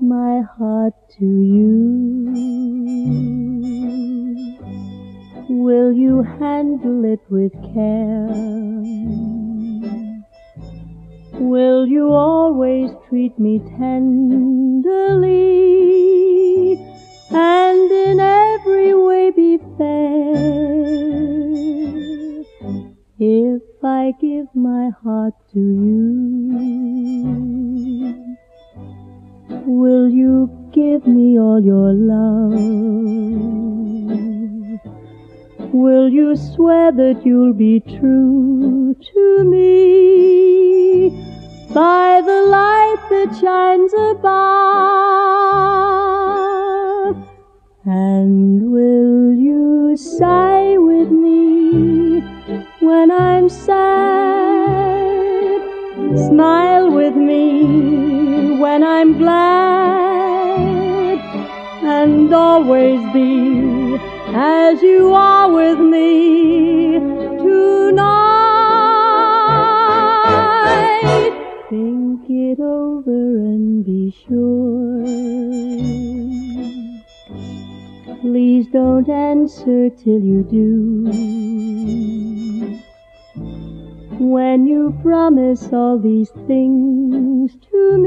my heart to you? Will you handle it with care? Will you always treat me tenderly and in every way be fair? If I give my heart to you, will you give me all your love? Will you swear that you'll be true to me by the light that shines above? And will you sigh with me when I'm sad? Smile with me when I'm glad and always be as you are with me tonight. Think it over and be sure. Please don't answer till you do. When you promise all these things to me,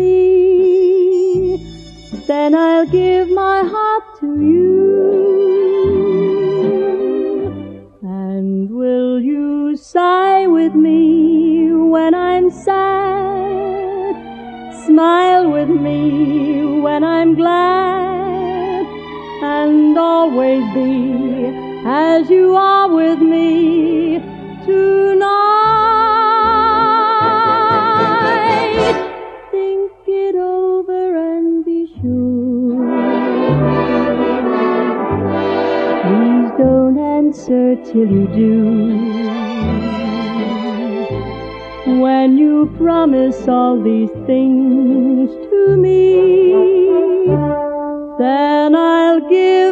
then I'll give my heart to you. And will you sigh with me when I'm sad? Smile with me when I'm glad, and always be as you are with me tonight. Don't answer till you do. When you promise all these things to me, then I'll give.